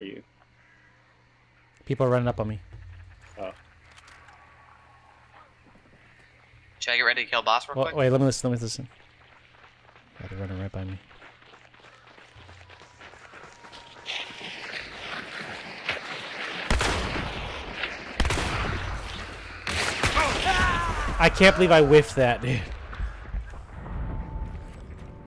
You? People are running up on me. Oh. Should I get ready to kill boss real Well, quick? wait, let me listen. Let me listen. Yeah, they're running right by me. I can't believe I whiffed that, dude.